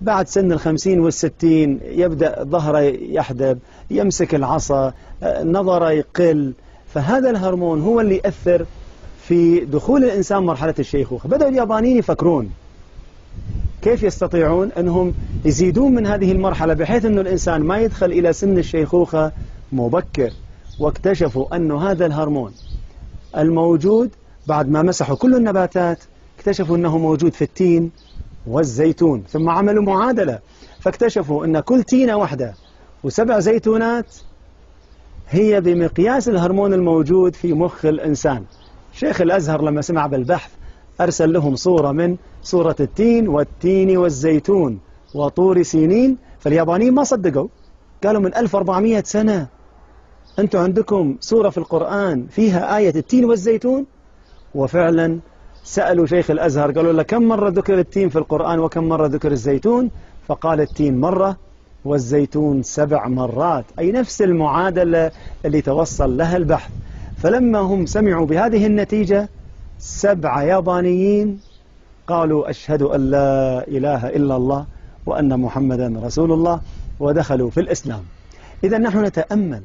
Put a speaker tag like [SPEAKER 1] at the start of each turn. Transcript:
[SPEAKER 1] بعد سن الخمسين والستين يبدأ ظهره يحدب يمسك العصا نظره يقل. فهذا الهرمون هو اللي يأثر في دخول الإنسان مرحلة الشيخوخة. بدأوا اليابانيين يفكرون كيف يستطيعون أنهم يزيدون من هذه المرحلة بحيث أن الإنسان ما يدخل إلى سن الشيخوخة مبكر. واكتشفوا أن هذا الهرمون الموجود بعد ما مسحوا كل النباتات اكتشفوا أنه موجود في التين. والزيتون ثم عملوا معادلة فاكتشفوا أن كل تينة واحدة وسبع زيتونات هي بمقياس الهرمون الموجود في مخ الإنسان. شيخ الأزهر لما سمع بالبحث أرسل لهم صورة من صورة التين والتين والزيتون وطور سينين فاليابانيين ما صدقوا قالوا من 1400 سنة أنتم عندكم سورة في القرآن فيها آية التين والزيتون؟ وفعلا سألوا شيخ الأزهر قالوا له كم مرة ذكر التين في القرآن وكم مرة ذكر الزيتون؟ فقال التين مرة والزيتون سبع مرات. أي نفس المعادلة اللي توصل لها البحث. فلما هم سمعوا بهذه النتيجة سبع يابانيين قالوا أشهد أن لا إله إلا الله وأن محمدا رسول الله ودخلوا في الإسلام. إذا نحن نتأمل